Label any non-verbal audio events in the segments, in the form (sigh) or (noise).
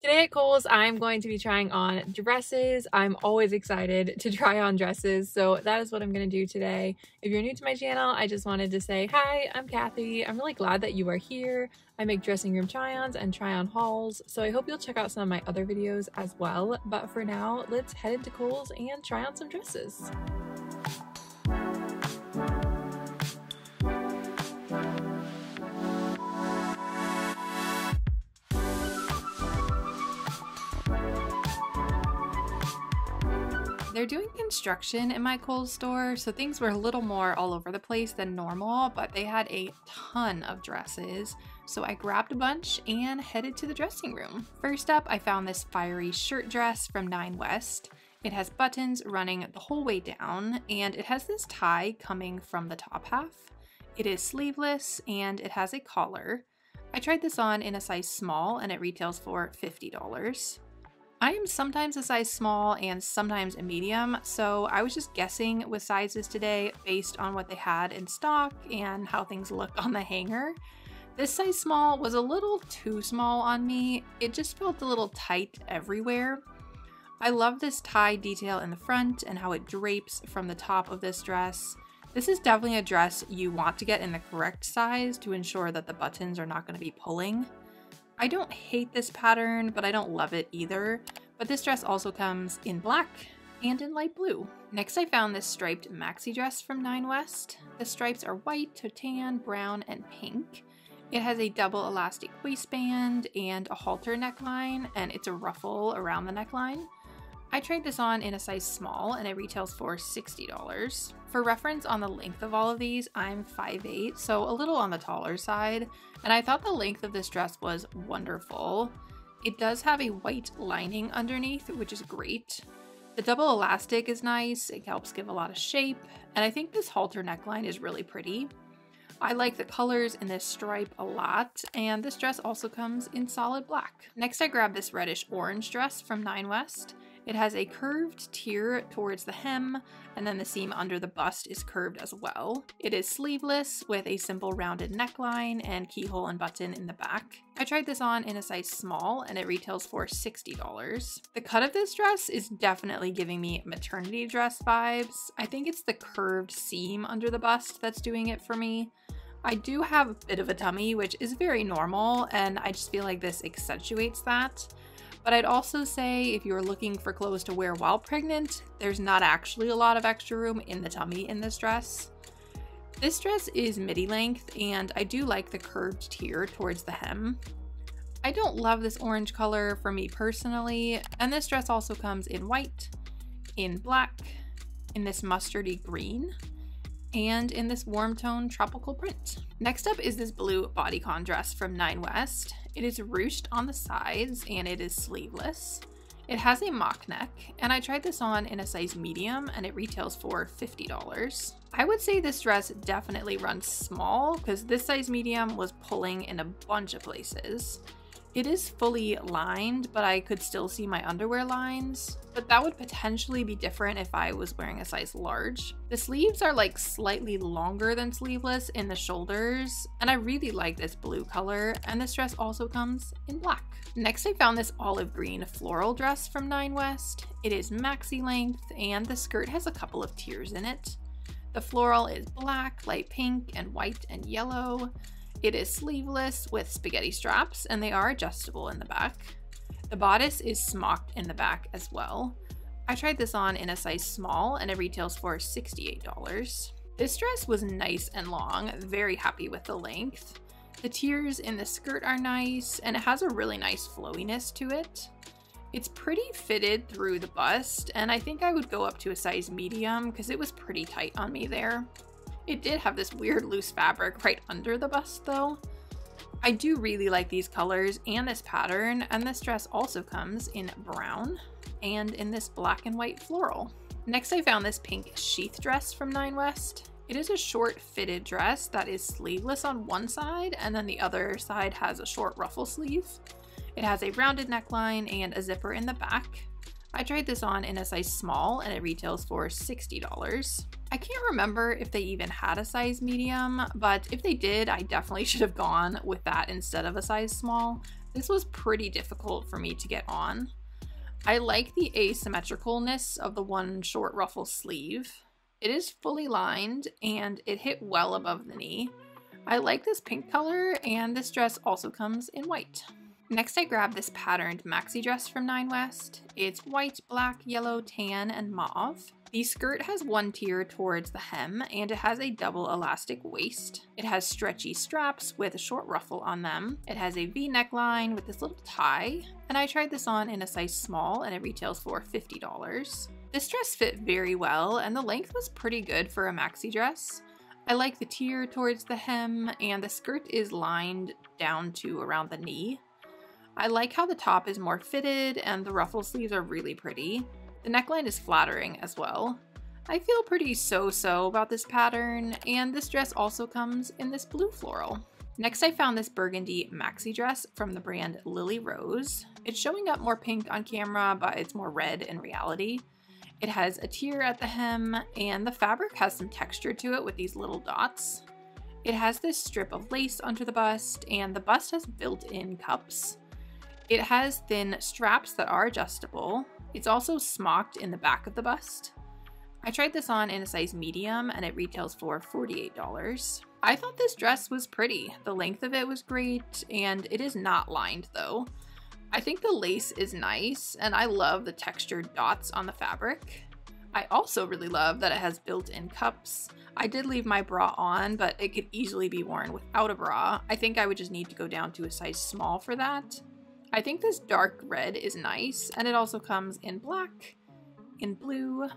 Today at Kohl's, I'm going to be trying on dresses. I'm always excited to try on dresses, so that is what I'm going to do today. If you're new to my channel, I just wanted to say, hi, I'm Kathy. I'm really glad that you are here. I make dressing room try-ons and try-on hauls, so I hope you'll check out some of my other videos as well. But for now, let's head into Kohl's and try on some dresses. They're doing construction in my Kohl's store, so things were a little more all over the place than normal, but they had a ton of dresses. So I grabbed a bunch and headed to the dressing room. First up, I found this fiery shirt dress from Nine West. It has buttons running the whole way down, and it has this tie coming from the top half. It is sleeveless and it has a collar. I tried this on in a size small and it retails for $50. I am sometimes a size small and sometimes a medium, so I was just guessing with sizes today based on what they had in stock and how things looked on the hanger. This size small was a little too small on me, it just felt a little tight everywhere. I love this tie detail in the front and how it drapes from the top of this dress. This is definitely a dress you want to get in the correct size to ensure that the buttons are not going to be pulling. I don't hate this pattern, but I don't love it either. But this dress also comes in black and in light blue. Next I found this striped maxi dress from Nine West. The stripes are white, to tan, brown, and pink. It has a double elastic waistband and a halter neckline, and it's a ruffle around the neckline. I tried this on in a size small and it retails for $60. For reference on the length of all of these, I'm 5'8", so a little on the taller side, and I thought the length of this dress was wonderful. It does have a white lining underneath, which is great. The double elastic is nice, it helps give a lot of shape, and I think this halter neckline is really pretty. I like the colors in this stripe a lot, and this dress also comes in solid black. Next I grabbed this reddish orange dress from Nine West. It has a curved tier towards the hem, and then the seam under the bust is curved as well. It is sleeveless with a simple rounded neckline and keyhole and button in the back. I tried this on in a size small and it retails for $60. The cut of this dress is definitely giving me maternity dress vibes. I think it's the curved seam under the bust that's doing it for me. I do have a bit of a tummy, which is very normal, and I just feel like this accentuates that. But I'd also say if you're looking for clothes to wear while pregnant, there's not actually a lot of extra room in the tummy in this dress. This dress is midi length and I do like the curved tier towards the hem. I don't love this orange color for me personally, and this dress also comes in white, in black, in this mustardy green, and in this warm tone tropical print. Next up is this blue bodycon dress from Nine West. It is ruched on the sides and it is sleeveless. It has a mock neck, and I tried this on in a size medium and it retails for $50. I would say this dress definitely runs small because this size medium was pulling in a bunch of places. It is fully lined, but I could still see my underwear lines, but that would potentially be different if I was wearing a size large. The sleeves are like slightly longer than sleeveless in the shoulders, and I really like this blue color, and this dress also comes in black. Next I found this olive green floral dress from Nine West. It is maxi length, and the skirt has a couple of tiers in it. The floral is black, light pink, and white and yellow. It is sleeveless with spaghetti straps and they are adjustable in the back. The bodice is smocked in the back as well. I tried this on in a size small and it retails for $68. This dress was nice and long, very happy with the length. The tiers in the skirt are nice and it has a really nice flowiness to it. It's pretty fitted through the bust and I think I would go up to a size medium because it was pretty tight on me there. It did have this weird loose fabric right under the bust though. I do really like these colors and this pattern, and this dress also comes in brown and in this black and white floral. Next I found this pink sheath dress from Nine West. It is a short fitted dress that is sleeveless on one side and then the other side has a short ruffle sleeve. It has a rounded neckline and a zipper in the back. I tried this on in a size small and it retails for $60. I can't remember if they even had a size medium, but if they did, I definitely (laughs) should have gone with that instead of a size small. This was pretty difficult for me to get on. I like the asymmetricalness of the one short ruffle sleeve. It is fully lined and it hit well above the knee. I like this pink color and this dress also comes in white. Next I grabbed this patterned maxi dress from Nine West. It's white, black, yellow, tan, and mauve. The skirt has one tier towards the hem and it has a double elastic waist. It has stretchy straps with a short ruffle on them. It has a V neckline with this little tie and I tried this on in a size small and it retails for $50. This dress fit very well and the length was pretty good for a maxi dress. I like the tier towards the hem and the skirt is lined down to around the knee. I like how the top is more fitted and the ruffle sleeves are really pretty. The neckline is flattering as well. I feel pretty so-so about this pattern, and this dress also comes in this blue floral. Next I found this burgundy maxi dress from the brand Lily Rose. It's showing up more pink on camera, but it's more red in reality. It has a tier at the hem, and the fabric has some texture to it with these little dots. It has this strip of lace under the bust, and the bust has built-in cups. It has thin straps that are adjustable, it's also smocked in the back of the bust. I tried this on in a size medium and it retails for $48. I thought this dress was pretty. The length of it was great and it is not lined though. I think the lace is nice and I love the textured dots on the fabric. I also really love that it has built-in cups. I did leave my bra on, but it could easily be worn without a bra. I think I would just need to go down to a size small for that. I think this dark red is nice, and it also comes in black, in blue,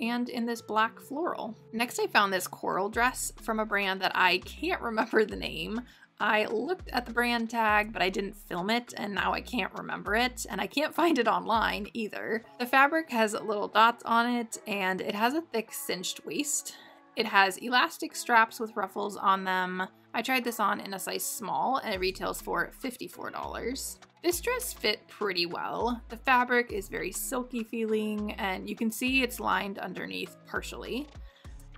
and in this black floral. Next I found this coral dress from a brand that I can't (laughs) remember the name. I looked at the brand tag, but I didn't film it, and now I can't remember it, and I can't (laughs) find it online either. The fabric has little dots on it, and it has a thick cinched waist. It has elastic straps with ruffles on them. I tried this on in a size small, and it retails for $54. This dress fit pretty well. The fabric is very silky feeling and you can see it's lined underneath partially.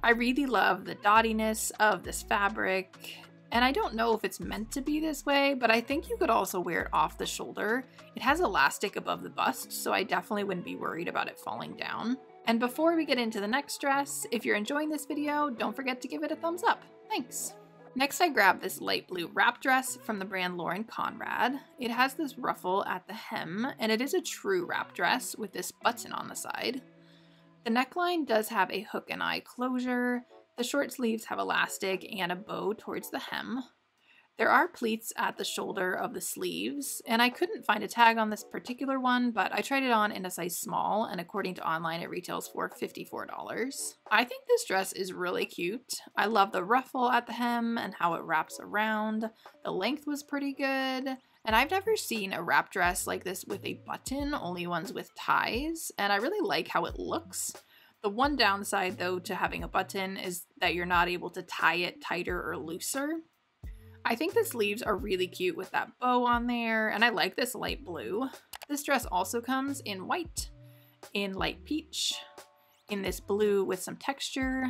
I really love the dottiness of this fabric and I don't know if it's meant to be this way, but I think you could also wear it off the shoulder. It has elastic above the bust, so I definitely wouldn't be worried about it falling down. And before we get into the next dress, if you're enjoying this video, don't forget to give it a thumbs up. Thanks! Next I grabbed this light blue wrap dress from the brand Lauren Conrad. It has this ruffle at the hem, and it is a true wrap dress with this button on the side. The neckline does have a hook and eye closure. The short sleeves have elastic and a bow towards the hem. There are pleats at the shoulder of the sleeves, and I couldn't find a tag on this particular one, but I tried it on in a size small, and according to online, it retails for $54. I think this dress is really cute. I love the ruffle at the hem and how it wraps around. The length was pretty good. And I've never seen a wrap dress like this with a button, only ones with ties, and I really like how it looks. The one downside, though, to having a button is that you're not able to tie it tighter or looser. I think the sleeves are really cute with that bow on there, and I like this light blue. This dress also comes in white, in light peach, in this blue with some texture,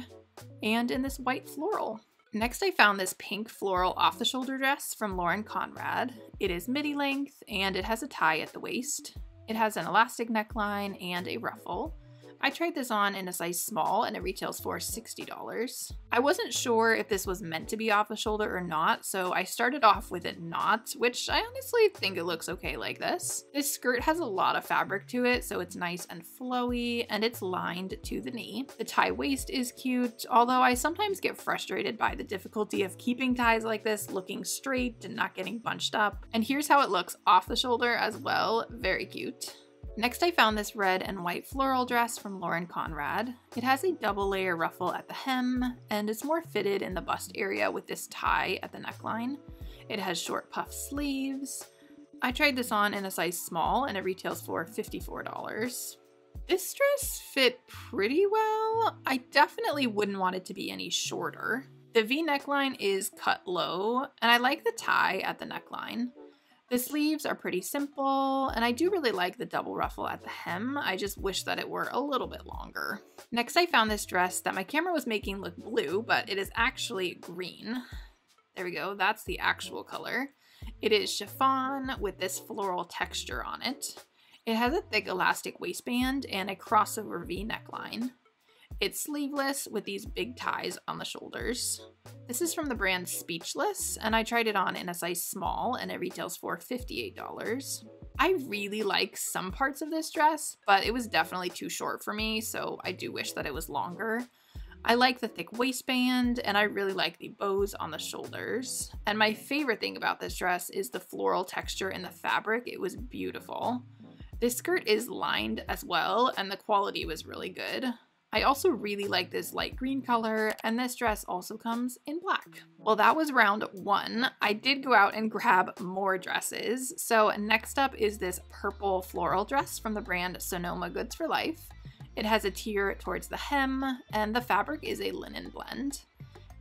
and in this white floral. Next I found this pink floral off-the-shoulder dress from Lauren Conrad. It is midi length and it has a tie at the waist. It has an elastic neckline and a ruffle. I tried this on in a size small and it retails for $60. I wasn't sure if this was meant to be off the shoulder or not, so I started off with it not, which I honestly think it looks okay like this. This skirt has a lot of fabric to it, so it's nice and flowy, and it's lined to the knee. The tie waist is cute, although I sometimes get frustrated by the difficulty of keeping ties like this looking straight and not getting bunched up. And here's how it looks off the shoulder as well, very cute. Next I found this red and white floral dress from Lauren Conrad. It has a double layer ruffle at the hem, and it's more fitted in the bust area with this tie at the neckline. It has short puff sleeves. I tried this on in a size small and it retails for $54. This dress fit pretty well. I definitely wouldn't want it to be any shorter. The V neckline is cut low, and I like the tie at the neckline. The sleeves are pretty simple, and I do really like the double ruffle at the hem. I just wish that it were a little bit longer. Next, I found this dress that my camera was making look blue, but it is actually green. There we go, that's the actual color. It is chiffon with this floral texture on it. It has a thick elastic waistband and a crossover V neckline. It's sleeveless with these big ties on the shoulders. This is from the brand Speechless, and I tried it on in a size small, and it retails for $58. I really like some parts of this dress, but it was definitely too short for me, so I do wish that it was longer. I like the thick waistband, and I really like the bows on the shoulders. And my favorite thing about this dress is the floral texture in the fabric. It was beautiful. This skirt is lined as well, and the quality was really good. I also really like this light green color, and this dress also comes in black. Well, that was round one. I did go out and grab more dresses. So next up is this purple floral dress from the brand Sonoma Goods for Life. It has a tier towards the hem, and the fabric is a linen blend.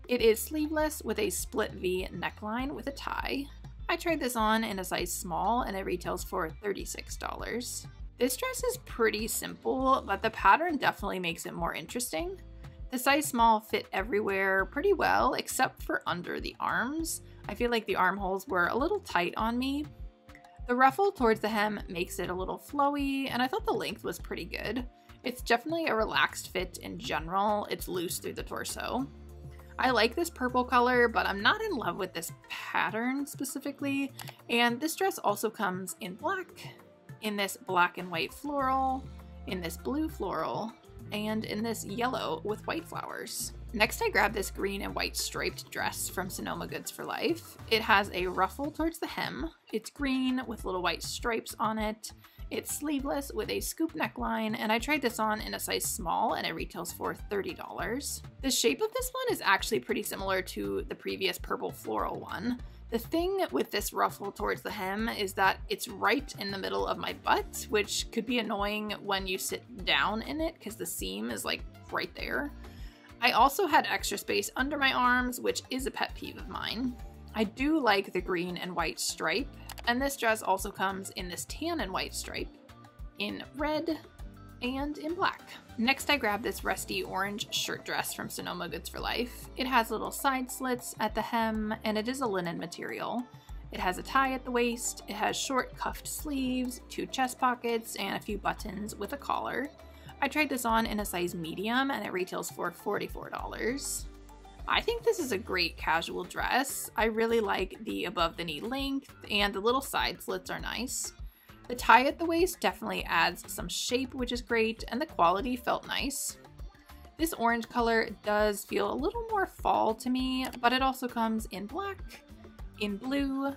It is sleeveless with a split V neckline with a tie. I tried this on in a size small and it retails for $36. This dress is pretty simple, but the pattern definitely makes it more interesting. The size small fit everywhere pretty well, except for under the arms. I feel like the armholes were a little tight on me. The ruffle towards the hem makes it a little flowy, and I thought the length was pretty good. It's definitely a relaxed fit in general, it's loose through the torso. I like this purple color, but I'm not in love with this pattern specifically. And this dress also comes in black, in this black and white floral, in this blue floral, and in this yellow with white flowers. Next, I grabbed this green and white striped dress from Sonoma Goods for Life. It has a ruffle towards the hem. It's green with little white stripes on it. It's sleeveless with a scoop neckline, and I tried this on in a size small and it retails for $30. The shape of this one is actually pretty similar to the previous purple floral one. The thing with this ruffle towards the hem is that it's right in the middle of my butt, which could be annoying when you sit down in it because the seam is like right there. I also had extra space under my arms, which is a pet peeve of mine. I do like the green and white stripe, and this dress also comes in this tan and white stripe, in red, and in black. Next I grabbed this rusty orange shirt dress from Sonoma Goods for Life. It has little side slits at the hem, and it is a linen material. It has a tie at the waist, it has short cuffed sleeves, two chest pockets, and a few buttons with a collar. I tried this on in a size medium and it retails for $44. I think this is a great casual dress. I really like the above the knee length and the little side slits are nice. The tie at the waist definitely adds some shape, which is great, and the quality felt nice. This orange color does feel a little more fall to me, but it also comes in black, in blue,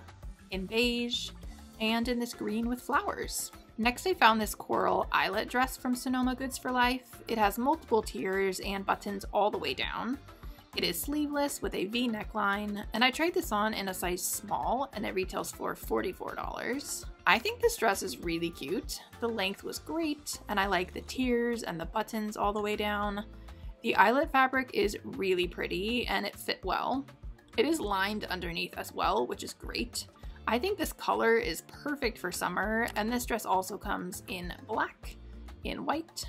in beige, and in this green with flowers. Next I found this coral eyelet dress from Sonoma Goods for Life. It has multiple tiers and buttons all the way down. It is sleeveless with a V neckline, and I tried this on in a size small and it retails for $44. I think this dress is really cute. The length was great, and I like the tiers and the buttons all the way down. The eyelet fabric is really pretty and it fit well. It is lined underneath as well, which is great. I think this color is perfect for summer, and this dress also comes in black, in white,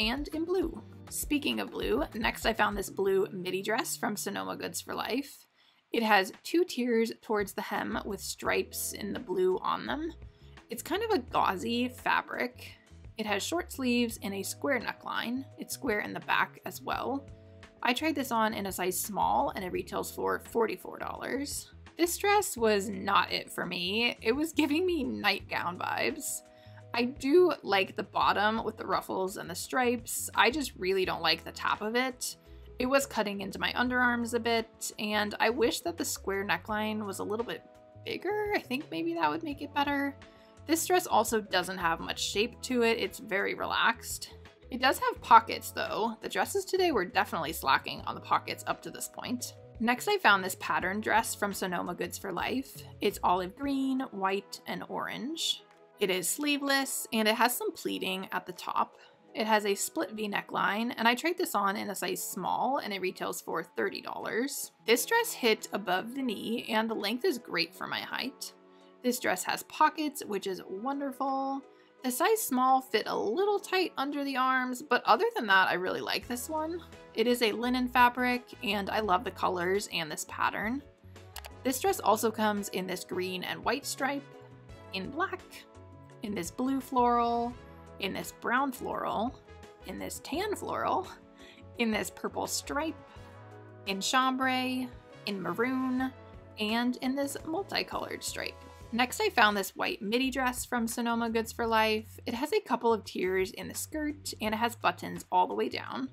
and in blue. Speaking of blue, next I found this blue midi dress from Sonoma Goods for Life. It has two tiers towards the hem with stripes in the blue on them. It's kind of a gauzy fabric. It has short sleeves and a square neckline. It's square in the back as well. I tried this on in a size small and it retails for $44. This dress was not it for me. It was giving me nightgown vibes. I do like the bottom with the ruffles and the stripes. I just really don't like the top of it. It was cutting into my underarms a bit, and I wish that the square neckline was a little bit bigger. I think maybe that would make it better. This dress also doesn't have much shape to it. It's very relaxed. It does have pockets though. The dresses today were definitely slacking on the pockets up to this point. Next I found this pattern dress from Sonoma Goods for Life. It's olive green, white, and orange. It is sleeveless and it has some pleating at the top. It has a split V neckline, and I tried this on in a size small and it retails for $30. This dress hit above the knee and the length is great for my height. This dress has pockets, which is wonderful. The size small fit a little tight under the arms, but other than that, I really like this one. It is a linen fabric and I love the colors and this pattern. This dress also comes in this green and white stripe, in black, in this blue floral, in this brown floral, in this tan floral, in this purple stripe, in chambray, in maroon, and in this multicolored stripe. Next, I found this white midi dress from Sonoma Goods for Life. It has a couple of tiers in the skirt and it has buttons all the way down.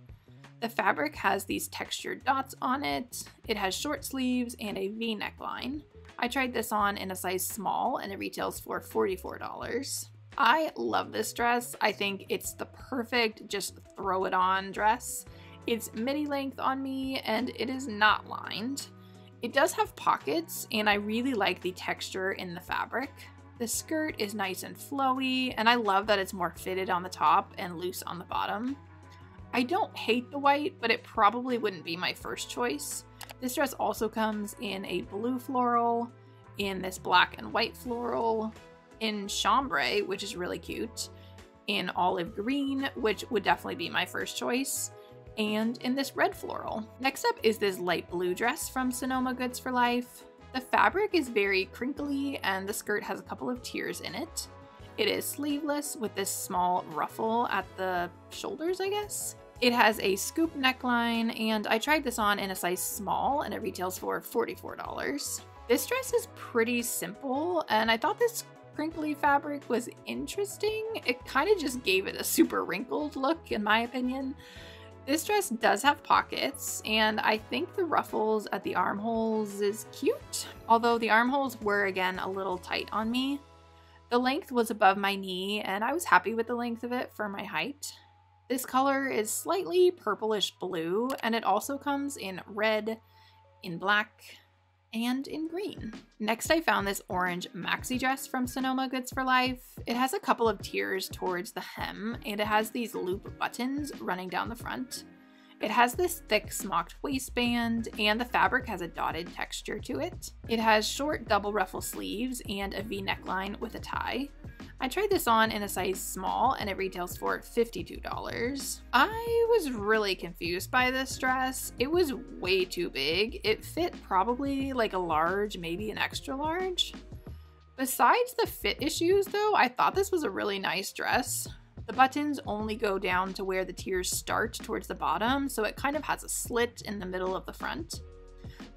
The fabric has these textured dots on it. It has short sleeves and a V neckline. I tried this on in a size small and it retails for $44. I love this dress. I think it's the perfect just throw it on dress. It's midi length on me and it is not lined. It does have pockets and I really like the texture in the fabric. The skirt is nice and flowy and I love that it's more fitted on the top and loose on the bottom. I don't hate the white, but it probably wouldn't be my first choice. This dress also comes in a blue floral, in this black and white floral, in chambray, which is really cute, in olive green, which would definitely be my first choice, and in this red floral. Next up is this light blue dress from Sonoma Goods for Life. The fabric is very crinkly and the skirt has a couple of tiers in it. It is sleeveless with this small ruffle at the shoulders, I guess. It has a scoop neckline, and I tried this on in a size small, and it retails for $44. This dress is pretty simple, and I thought this crinkly fabric was interesting. It kind of just gave it a super wrinkled look, in my opinion. This dress does have pockets, and I think the ruffles at the armholes is cute, although the armholes were again a little tight on me. The length was above my knee, and I was happy with the length of it for my height. This color is slightly purplish blue, and it also comes in red, in black, and in green. Next, I found this orange maxi dress from Sonoma Goods for Life. It has a couple of tiers towards the hem, and it has these loop buttons running down the front. It has this thick smocked waistband, and the fabric has a dotted texture to it. It has short double ruffle sleeves and a v neckline with a tie. I tried this on in a size small and it retails for $52. I was really confused by this dress. It was way too big. It fit probably like a large, maybe an extra large. Besides the fit issues though, I thought this was a really nice dress. The buttons only go down to where the tiers start towards the bottom, so it kind of has a slit in the middle of the front.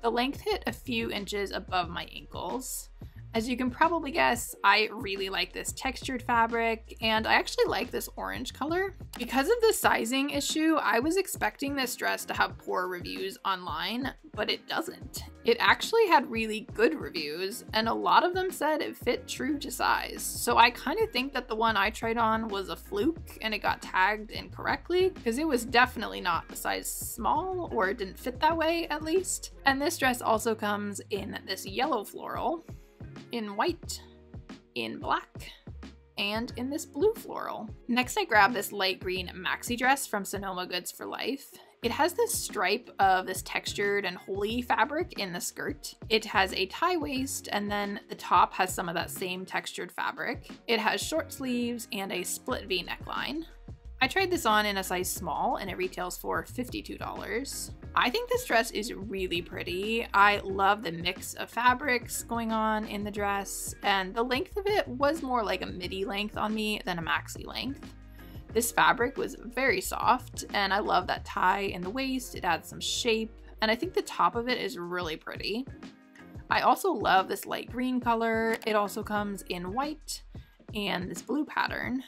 The length hit a few inches above my ankles. As you can probably guess, I really like this textured fabric, and I actually like this orange color. Because of the sizing issue, I was expecting this dress to have poor reviews online, but it doesn't. It actually had really good reviews, and a lot of them said it fit true to size. So I kind of think that the one I tried on was a fluke and it got tagged incorrectly, because it was definitely not a size small, or it didn't fit that way at least. And this dress also comes in this yellow floral, in white, in black, and in this blue floral. Next I grabbed this light green maxi dress from Sonoma Goods for Life. It has this stripe of this textured and holey fabric in the skirt. It has a tie waist and then the top has some of that same textured fabric. It has short sleeves and a split V neckline. I tried this on in a size small and it retails for $52. I think this dress is really pretty. I love the mix of fabrics going on in the dress and the length of it was more like a midi length on me than a maxi length. This fabric was very soft and I love that tie in the waist. It adds some shape and I think the top of it is really pretty. I also love this light green color. It also comes in white and this blue pattern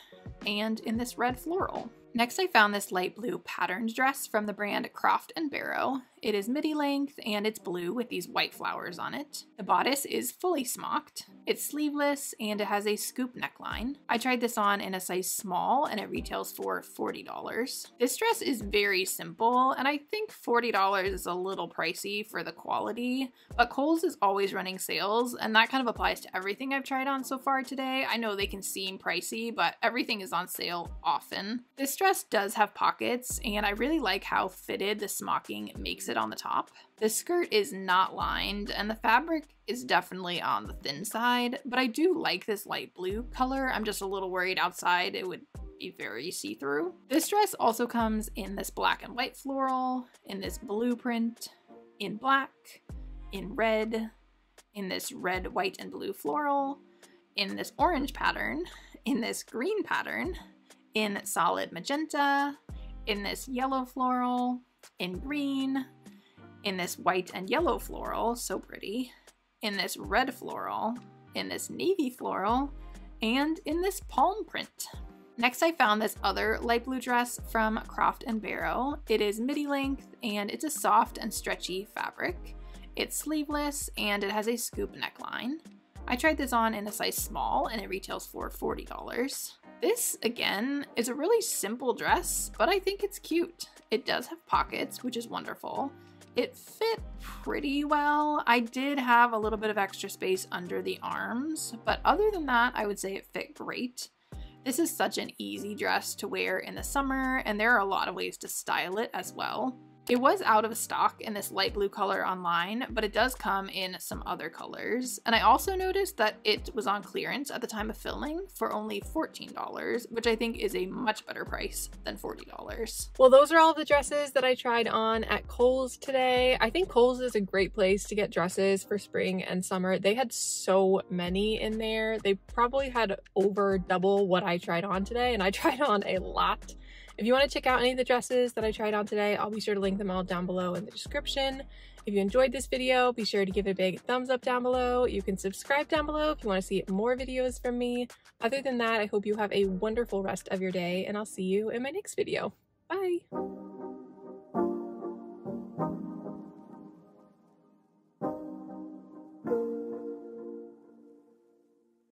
and in this red floral. Next I found this light blue patterned dress from the brand Croft & Barrow. It is midi length and it's blue with these white flowers on it. The bodice is fully smocked. It's sleeveless and it has a scoop neckline. I tried this on in a size small and it retails for $40. This dress is very simple and I think $40 is a little pricey for the quality, but Kohl's is always running sales and that kind of applies to everything I've tried on so far today. I know they can seem pricey, but everything is on sale often. This dress does have pockets and I really like how fitted the smocking makes it on the top. The skirt is not lined and the fabric is definitely on the thin side, but I do like this light blue color. I'm just a little worried outside it would be very see-through. This dress also comes in this black and white floral, in this blueprint, in black, in red, in this red, white, and blue floral, in this orange pattern, in this green pattern, in solid magenta, in this yellow floral, in green, in this white and yellow floral, so pretty, in this red floral, in this navy floral, and in this palm print. Next, I found this other light blue dress from Croft & Barrow. It is midi length and it's a soft and stretchy fabric. It's sleeveless and it has a scoop neckline. I tried this on in a size small and it retails for $40. This, again, is a really simple dress, but I think it's cute. It does have pockets, which is wonderful. It fit pretty well. I did have a little bit of extra space under the arms, but other than that, I would say it fit great. This is such an easy dress to wear in the summer, and there are a lot of ways to style it as well. It was out of stock in this light blue color online, but it does come in some other colors. And I also noticed that it was on clearance at the time of filming for only $14, which I think is a much better price than $40. Well, those are all the dresses that I tried on at Kohl's today. I think Kohl's is a great place to get dresses for spring and summer. They had so many in there. They probably had over double what I tried on today, and I (laughs) tried on a lot. If you want to check out any of the dresses that I tried on today, I'll be sure to link them all down below in the description. If you enjoyed this video, be sure to give it a big thumbs up down below. You can subscribe down below if you want to see more videos from me. Other than that, I hope you have a wonderful rest of your day and I'll see you in my next video. Bye!